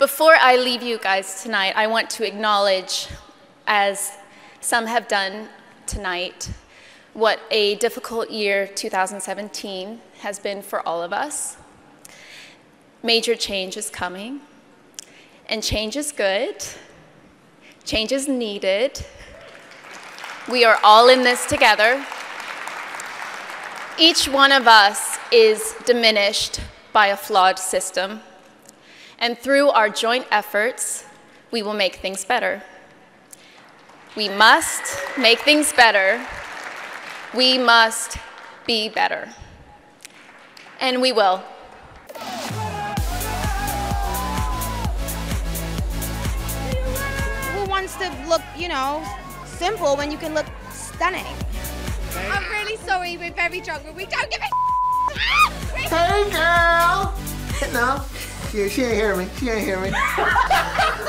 Before I leave you guys tonight, I want to acknowledge, as some have done tonight, what a difficult year 2017 has been for all of us. Major change is coming, and change is good. Change is needed. We are all in this together. Each one of us is diminished by a flawed system. And through our joint efforts, we will make things better. We must make things better. We must be better. And we will. Who wants to look, you know, simple when you can look stunning? I'm really sorry, we're very drunk, but we don't give a she, she ain't hear me. She ain't hear me.